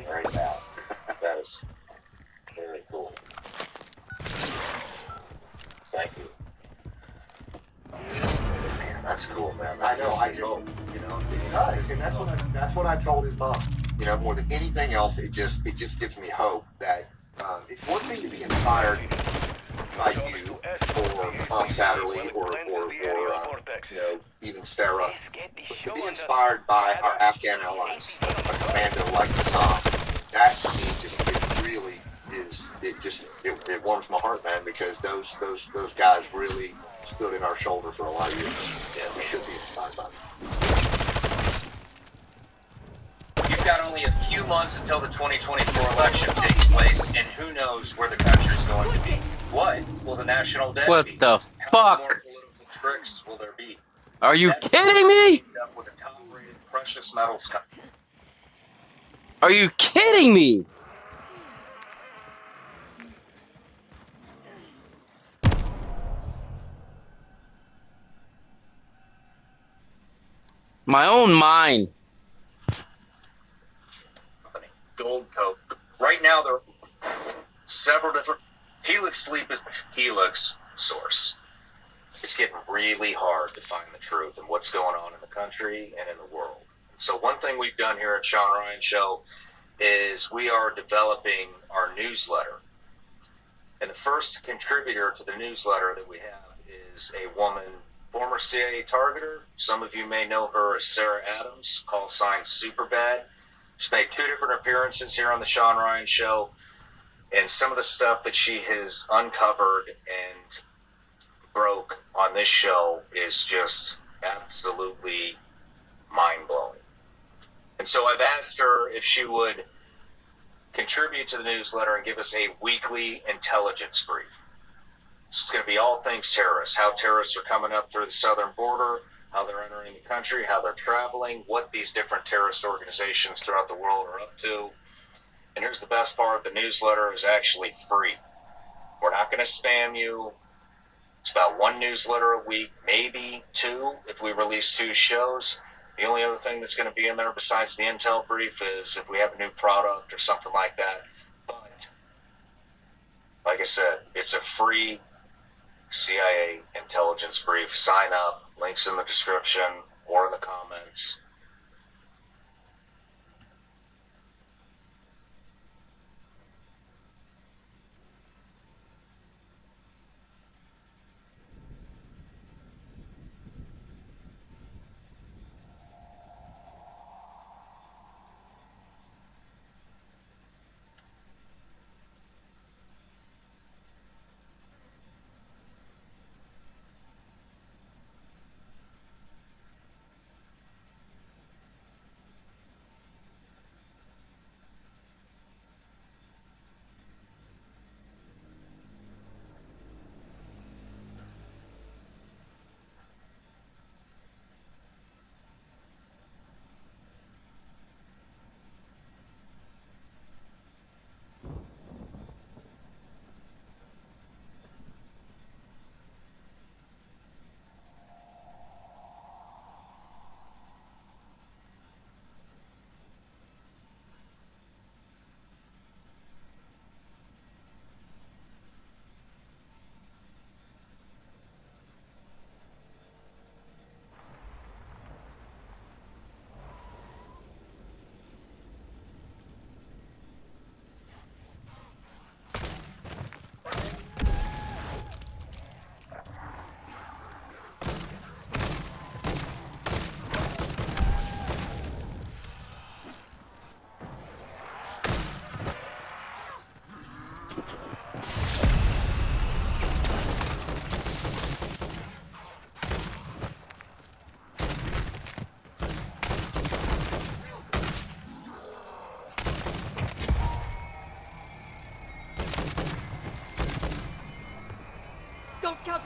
right now. That is very cool. Thank you. Man, that's cool, man. I know, I know, you know, It does, and that's what I, that's what I told his mom. You know, more than anything else, it just it just gives me hope that um, it's one thing to be inspired by you or Tom Satterly or or, or uh, you know even Sarah, but to be inspired by our Afghan allies, a commander like Tom, that to me just it really is it just it, it warms my heart, man, because those those those guys really stood in our shoulder for a lot of years. Yeah, we should be inspired by them. You've got only a few months until the 2024 election takes place, and who knows where the country is going to be. What will the national debt What be? the How fuck? Many more political tricks will there be? Are you That kidding me? Precious metals company. Are you kidding me? My own mind. company, Goldco. Right now, there are several different. Helix Sleep is Helix source. It's getting really hard to find the truth and what's going on in the country and in the world. So one thing we've done here at Sean Ryan Show is we are developing our newsletter. And the first contributor to the newsletter that we have is a woman, former CIA targeter. Some of you may know her as Sarah Adams, call sign Superbad. She's made two different appearances here on the Sean Ryan Show, and some of the stuff that she has uncovered and broke on this show is just absolutely mind blowing. And so I've asked her if she would contribute to the newsletter and give us a weekly intelligence brief. This is going to be all things terrorists, how terrorists are coming up through the southern border, how they're entering the country, how they're traveling, what these different terrorist organizations throughout the world are up to. And here's the best part the newsletter is actually free. We're not going to spam you. It's about one newsletter a week, maybe two if we release two shows. The only other thing that's going to be in there besides the intel brief is if we have a new product or something like that. But, like I said, it's a free CIA intelligence brief. Sign up. Links in the description or in the comments.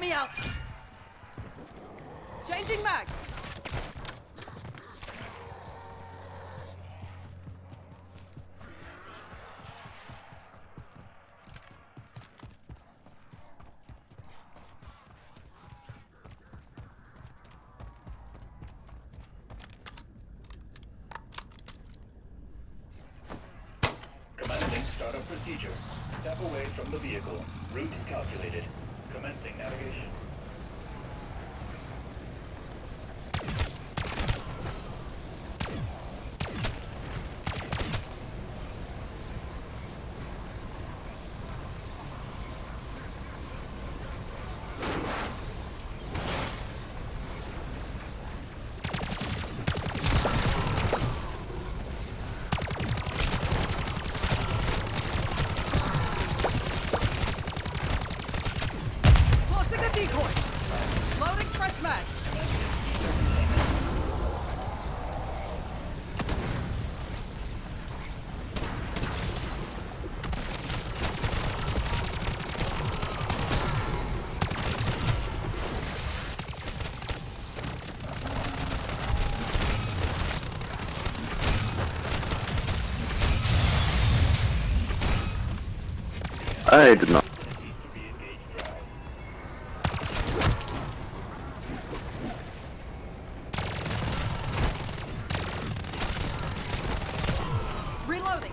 Me out. Changing mags. I did not. Reloading.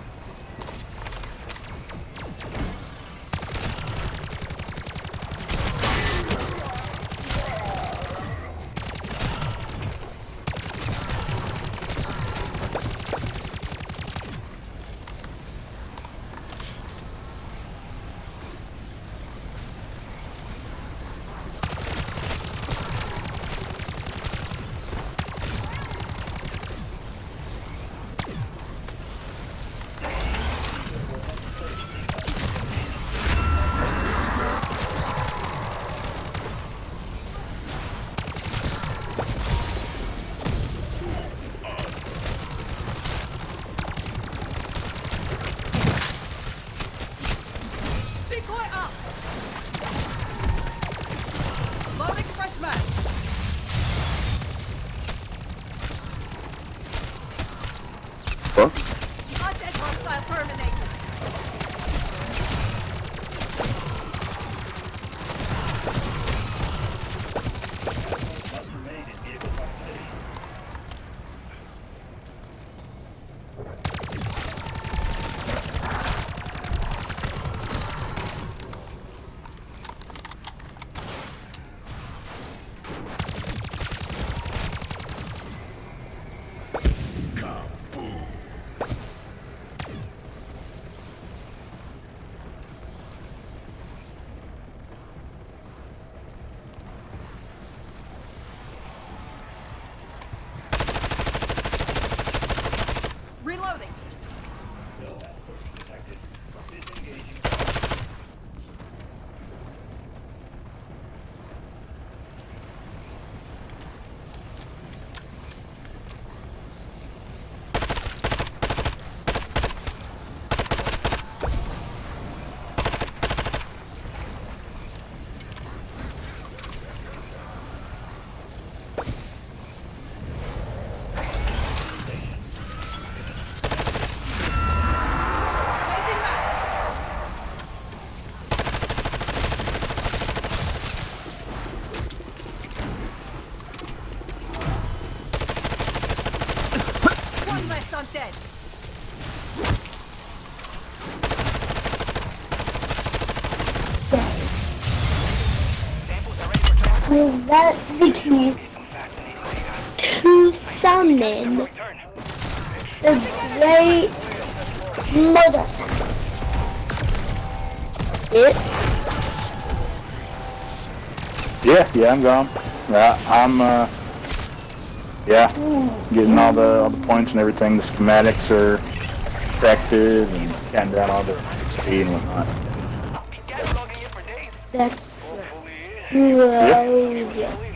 That the key to summon the great mother It Yeah, yeah, I'm gone. Yeah, I'm, uh, yeah, getting all the, all the points and everything. The schematics are corrected and counting down all the speed and whatnot. that's Yeah.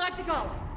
Time to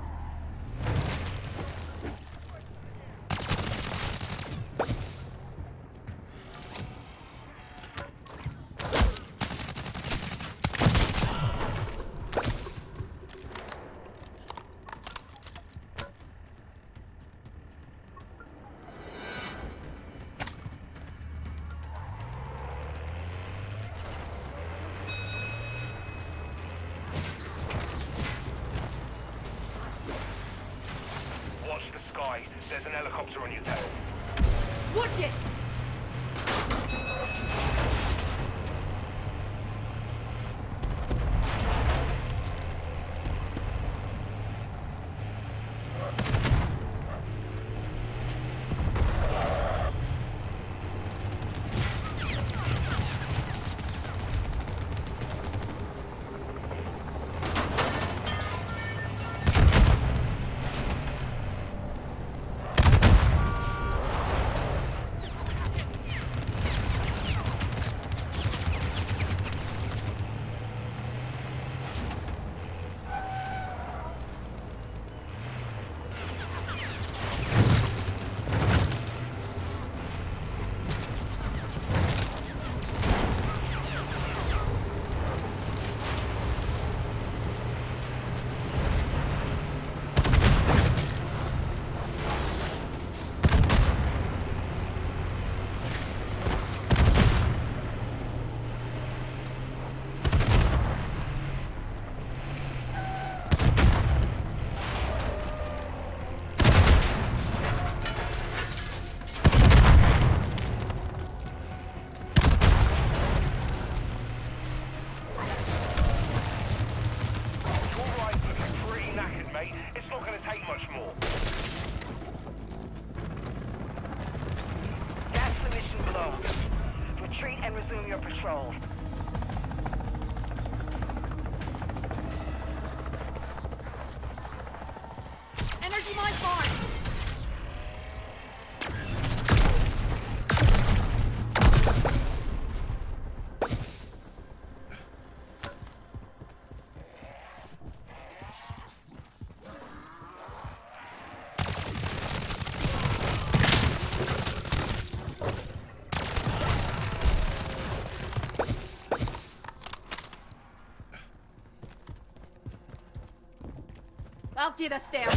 I'll get us there.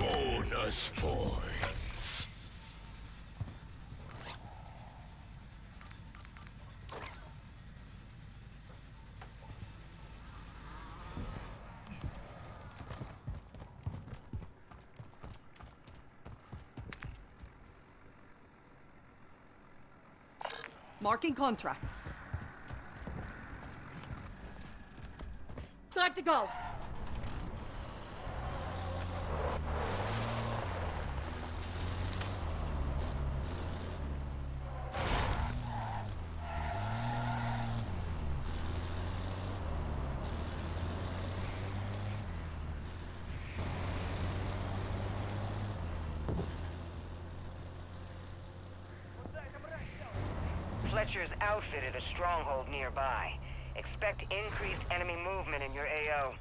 Bonus points. Marking contract. Time to go. Outfitted a stronghold nearby. Expect increased enemy movement in your AO.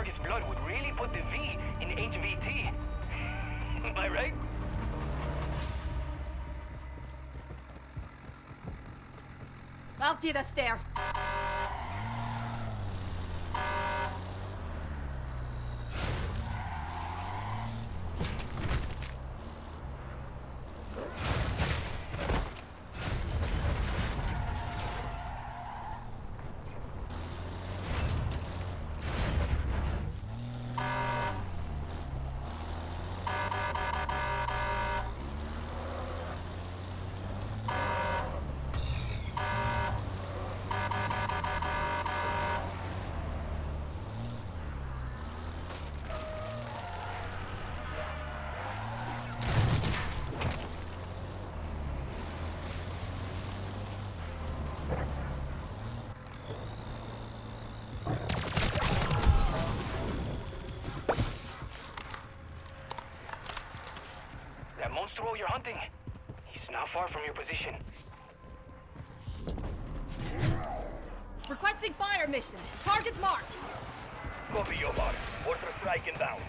Target's blood would really put the V in HVT. Am I right? I'll get us there. Far from your position. Requesting fire mission. Target marked. Copy your mark. Mortar strike inbound.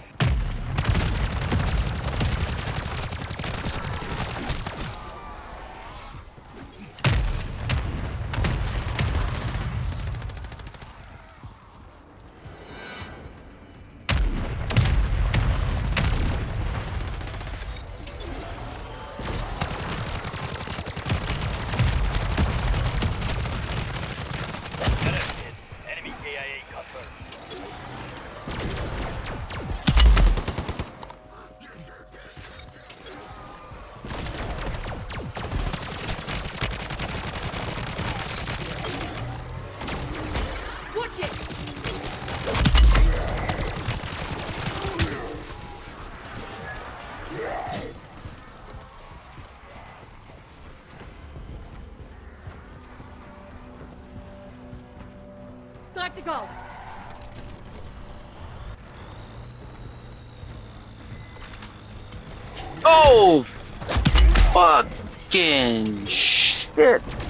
Fucking shit.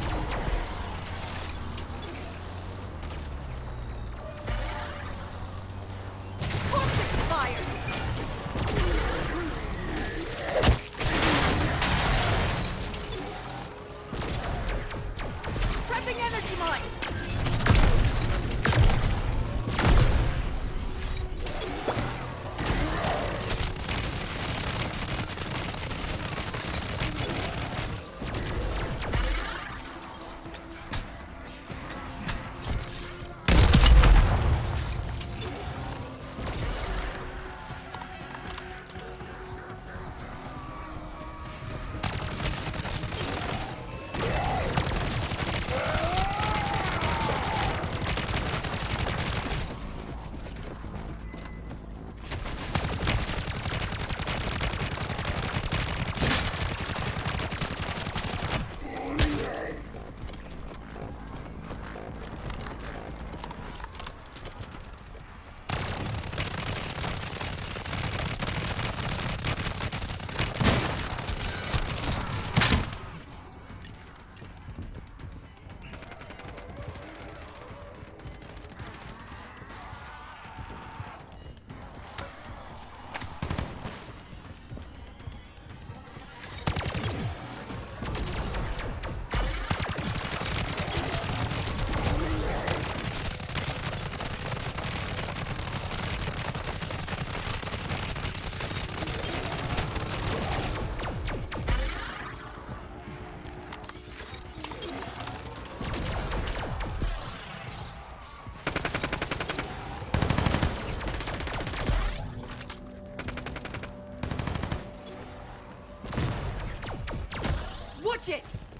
Watch it!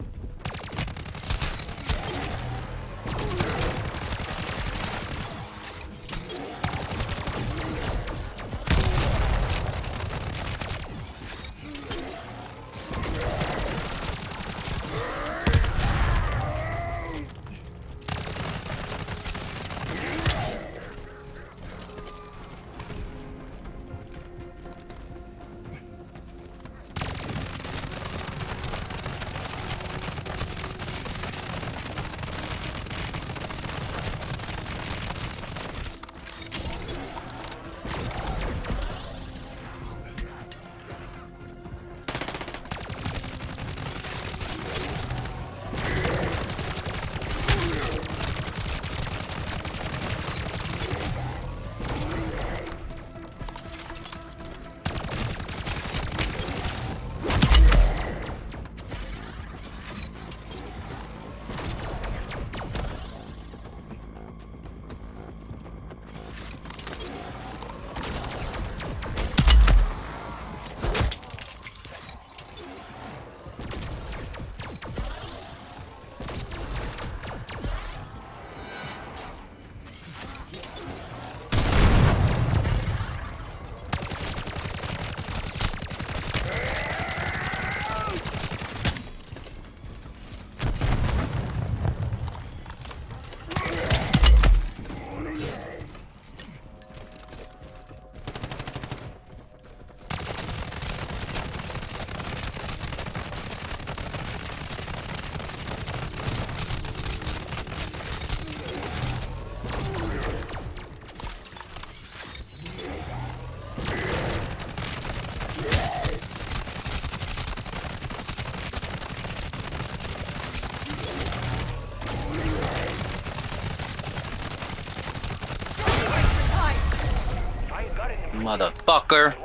Clear.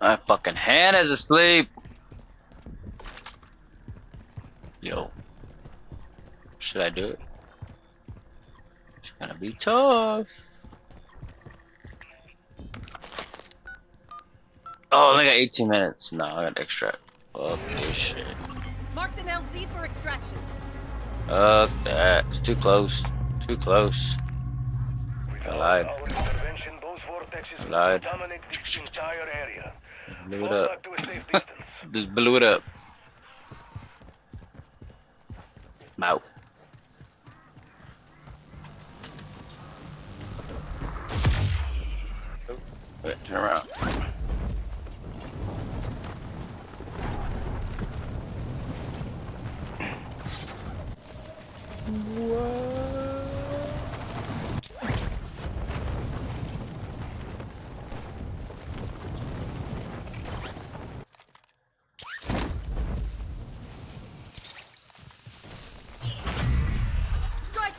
My fucking hand is asleep. Yo. Should I do it? It's gonna be tough. Oh, I only got 18 minutes. No, I got extra. Fuck this shit. Marked an LZ for extraction. Fuck that. It's too close. Too close. I lied. I lied. Blew it up. Just blew it up. I'm out. Wait, turn around. Strike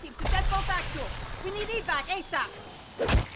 team to deadbolt actual. We need evac ASAP.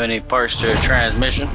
Many parts to transmission.